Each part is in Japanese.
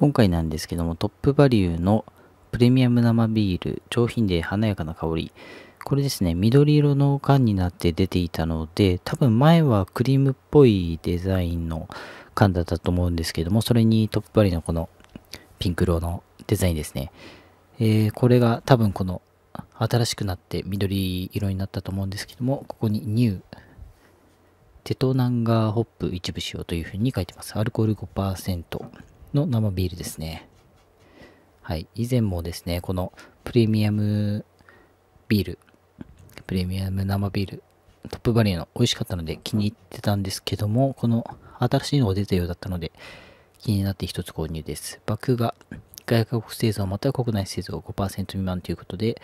今回なんですけども、トップバリューのプレミアム生ビール、上品で華やかな香り。これですね、緑色の缶になって出ていたので、多分前はクリームっぽいデザインの缶だったと思うんですけども、それにトップバリューのこのピンク色のデザインですね。えー、これが多分この新しくなって緑色になったと思うんですけども、ここにニュー、テトナンガーホップ一部使用というふうに書いてます。アルコール5%の生ビールですね。はい。以前もですね、このプレミアムビール、プレミアム生ビール、トップバリューの美味しかったので気に入ってたんですけども、この新しいのが出たようだったので気になって一つ購入です。爆が外国製造または国内製造5%未満ということで、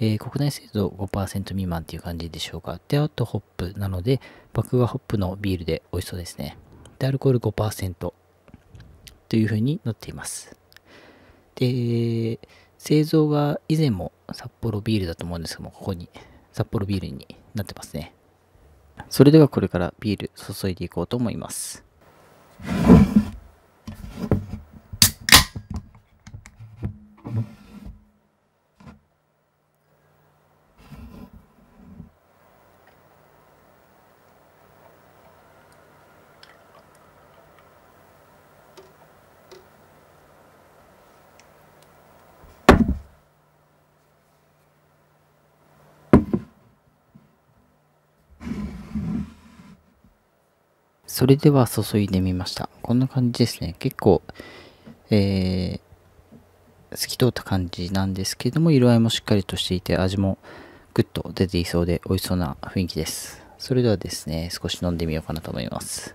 えー、国内製造5%未満っていう感じでしょうか。で、あとホップなので、爆がホップのビールで美味しそうですね。で、アルコール5%というふうになっています。で、製造が以前も札幌ビールだと思うんですけども、ここに札幌ビールになってますね。それではこれからビール注いでいこうと思います。それでは注いでみました。こんな感じですね。結構、えー、透き通った感じなんですけども、色合いもしっかりとしていて、味もグッと出ていそうで美味しそうな雰囲気です。それではですね、少し飲んでみようかなと思います。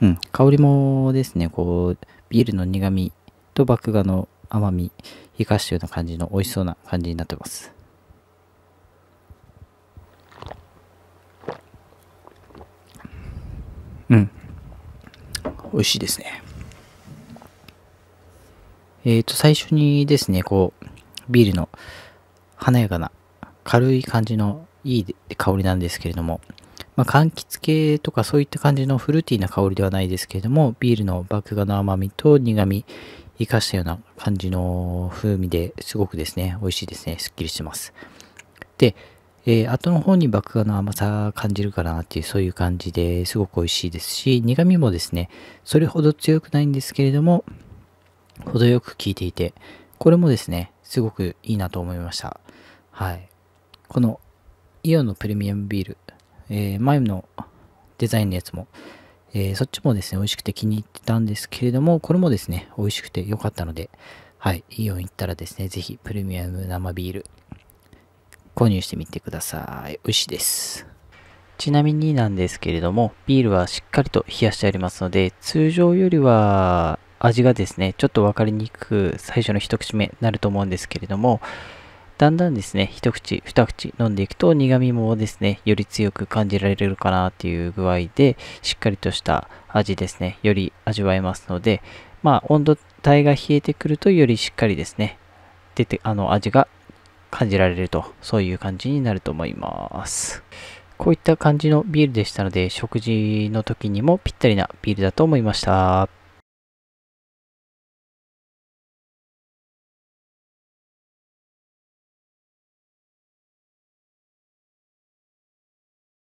うん、香りもですね、こう、ビールの苦味と麦芽の甘み、生かしたような感じの美味しそうな感じになってます。うん。美味しいですね。えっ、ー、と、最初にですね、こう、ビールの華やかな、軽い感じのいい香りなんですけれども、まあ、柑橘系とかそういった感じのフルーティーな香りではないですけれども、ビールの麦芽の甘みと苦み、生かしたような感じの風味ですごくですね、美味しいですね。すっきりしてます。で、えー、後の方に麦芽の甘さ感じるかなっていうそういう感じですごく美味しいですし苦味もですねそれほど強くないんですけれども程よく効いていてこれもですねすごくいいなと思いました。はい。このイオンのプレミアムビール、えー、前のデザインのやつも、えー、そっちもですね美味しくて気に入ってたんですけれどもこれもですね美味しくて良かったのではいイオン行ったらですねぜひプレミアム生ビール購入してみてください。美味しいです。ちなみになんですけれども、ビールはしっかりと冷やしてありますので、通常よりは味がですね、ちょっと分かりにくく最初の一口目になると思うんですけれども、だんだんですね、一口、二口飲んでいくと苦味もですね、より強く感じられるかなっていう具合で、しっかりとした味ですね、より味わえますので、まあ温度帯が冷えてくるとよりしっかりですね、出て、あの味が感じられると、そういう感じになると思います。こういった感じのビールでしたので、食事の時にもぴったりなビールだと思いました。